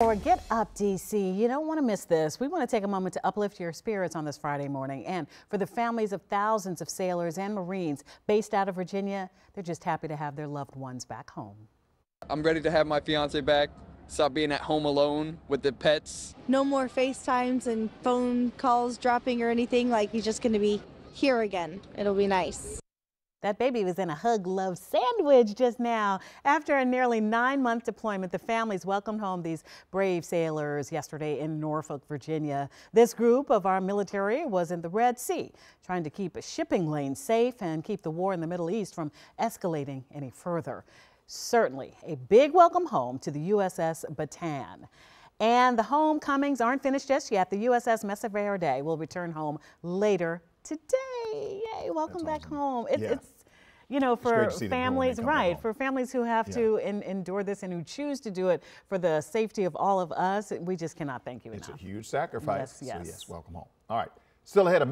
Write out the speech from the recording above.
Or get up, DC. You don't want to miss this. We want to take a moment to uplift your spirits on this Friday morning. And for the families of thousands of sailors and Marines based out of Virginia, they're just happy to have their loved ones back home. I'm ready to have my fiance back. Stop being at home alone with the pets. No more FaceTimes and phone calls dropping or anything. Like he's just going to be here again. It'll be nice. That baby was in a hug love sandwich just now. After a nearly nine month deployment, the families welcomed home these brave sailors yesterday in Norfolk, Virginia. This group of our military was in the Red Sea, trying to keep a shipping lane safe and keep the war in the Middle East from escalating any further. Certainly a big welcome home to the USS Bataan. And the homecomings aren't finished just yet. The USS Mesa Verde will return home later today. Yay, welcome back home. It, Yeah. It's, you know, for to see them grow when they families, right, for families who have Yeah. to en- endure this and who choose to do it for the safety of all of us, we just cannot thank you It's a huge sacrifice. Yes, So yes. yes, welcome home. All right. Still ahead of